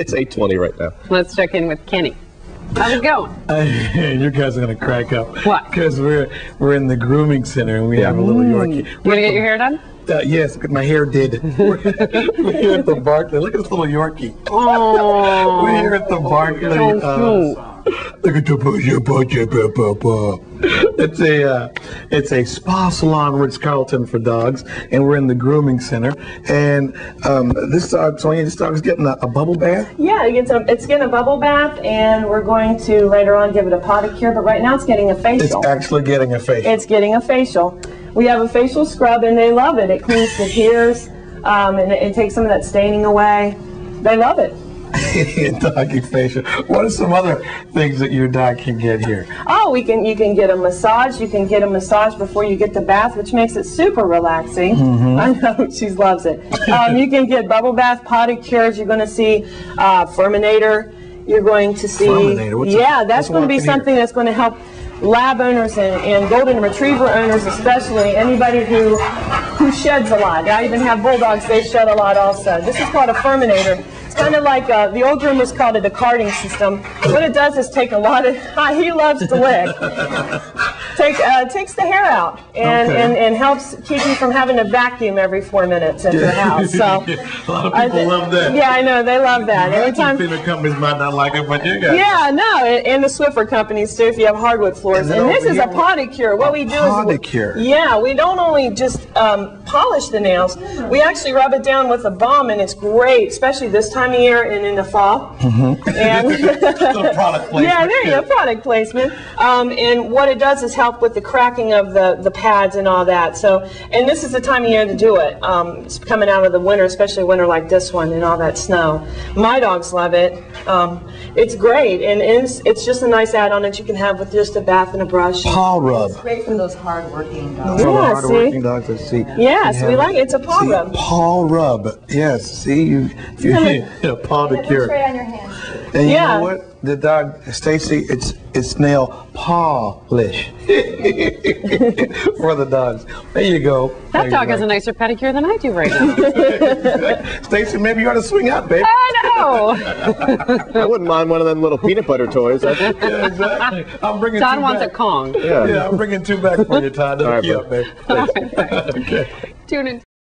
it's 8:20 right now. Let's check in with Kenny. How's it going? you guys are gonna crack up. What? Because we're we're in the grooming center and we have a little Yorkie. You gonna get your hair done? Uh, yes, my hair did. we're here at the Barkley. Look at this little Yorkie. Oh, We're here at the Barkley. so uh, cute. Look at the It's a uh, it's a spa salon Ritz Carlton for dogs, and we're in the grooming center. And um, this dog, Sonia, this dog's getting a, a bubble bath. Yeah, it gets a, it's getting a bubble bath, and we're going to later on give it a potty cure. But right now, it's getting a facial. It's actually getting a facial. It's getting a facial. We have a facial scrub, and they love it. It cleans the tears, um, and it, it takes some of that staining away. They love it. doggy facial. What are some other things that your dog can get here? Oh, we can you can get a massage. You can get a massage before you get the bath, which makes it super relaxing. I know she loves it. Um, you can get bubble bath, potty cures. You're going to see uh, Furminator. You're going to see? What's a- yeah, that's going to be walking here? something that's going to help lab owners and, and golden retriever owners, especially anybody who who sheds a lot. I even have bulldogs; they shed a lot also. This is called a Furminator. Kind of like uh, the old groomers called it a carding system. What it does is take a lot of. he loves to lick. Take uh, takes the hair out and, Okay. and, and helps keep you from having to vacuum every four minutes in your house. So a lot of I people love that. Yeah, I know they love that. Every time. cleaner companies might not like it, but you guys. Yeah, no, and, and the Swiffer companies too. If you have hardwood floors, And and, this is a here- potty cure. What we do potty is cure. Yeah, we don't only just um, polish the nails. We actually rub it down with a balm, and it's great, especially this time of year and in the fall. Mm-hmm. And Little product placement. yeah, there you go, product placement. Um, and what it does is help with the cracking of the, the pads and all that. So, and this is the time of year to do it. Um, it's coming out of the winter, especially winter like this one and all that snow. My dogs love it. Um, it's great, and it's, it's just a nice add-on that you can have with just a bath and a brush. Paw rub. Great for those hard-working dogs. For the Yeah, hardworking see? dogs, let's see. Yes, You we like it. It's a paw see, rub. Paw rub. Yes. See, you, you yeah, paw to cure. on your hand. And you Yeah. know what? The dog, Stacy, it's it's nail polish for the dogs. There you go. That There dog go. has a nicer pedicure than I do right now. Stacy, maybe you ought to swing out, babe. I know. I wouldn't mind one of them little peanut butter toys. I think. Yeah, exactly. I'm bringing Don two wants a back. Kong. Yeah. Yeah, I'm bringing two back for you, Todd. All right, yeah, babe. okay. Tune in.